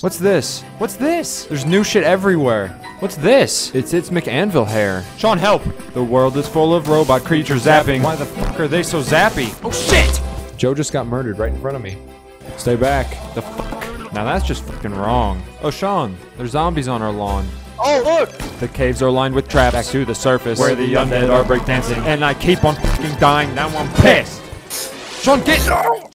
What's this? What's this? There's new shit everywhere. What's this? It's it's McAnvil hair. Sean, help! The world is full of robot creatures zapping. Why the fuck are they so zappy? Oh shit! Joe just got murdered right in front of me. Stay back. The fuck? Now that's just fucking wrong. Oh, Sean, there's zombies on our lawn. Oh, look! The caves are lined with traps back to the surface where the undead are breakdancing. And I keep on fucking dying. Now I'm pissed. Sean, get.